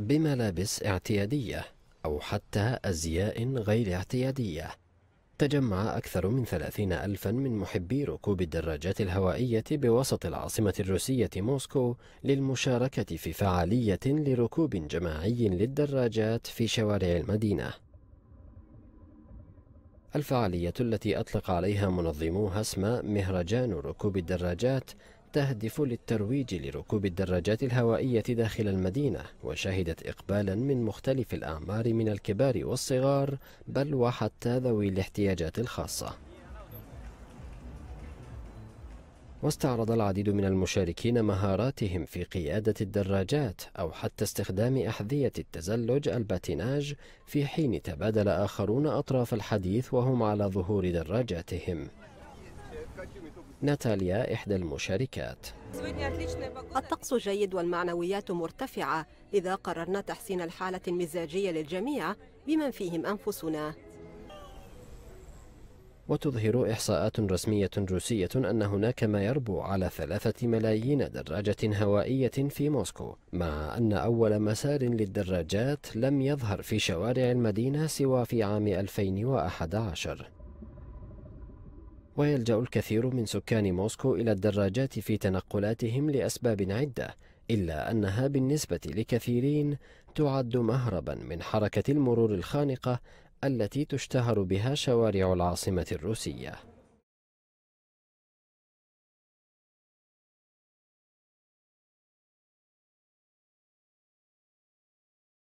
بملابس اعتيادية أو حتى أزياء غير اعتيادية. تجمع أكثر من ثلاثين ألفا من محبي ركوب الدراجات الهوائية بوسط العاصمة الروسية موسكو للمشاركة في فعالية لركوب جماعي للدراجات في شوارع المدينة. الفعالية التي أطلق عليها منظموها اسم مهرجان ركوب الدراجات تهدف للترويج لركوب الدراجات الهوائية داخل المدينة وشهدت إقبالا من مختلف الأعمار من الكبار والصغار بل وحتى ذوي الاحتياجات الخاصة. واستعرض العديد من المشاركين مهاراتهم في قيادة الدراجات أو حتى استخدام أحذية التزلج الباتيناج في حين تبادل آخرون أطراف الحديث وهم على ظهور دراجاتهم. ناتاليا إحدى المشاركات. الطقس جيد والمعنويات مرتفعة لذا قررنا تحسين الحالة المزاجية للجميع بمن فيهم أنفسنا. وتظهر إحصاءات رسمية روسية أن هناك ما يربو على ثلاثة ملايين دراجة هوائية في موسكو مع أن أول مسار للدراجات لم يظهر في شوارع المدينة سوى في عام 2011 ويلجأ الكثير من سكان موسكو إلى الدراجات في تنقلاتهم لأسباب عدة إلا أنها بالنسبة لكثيرين تعد مهربا من حركة المرور الخانقة التي تشتهر بها شوارع العاصمة الروسية.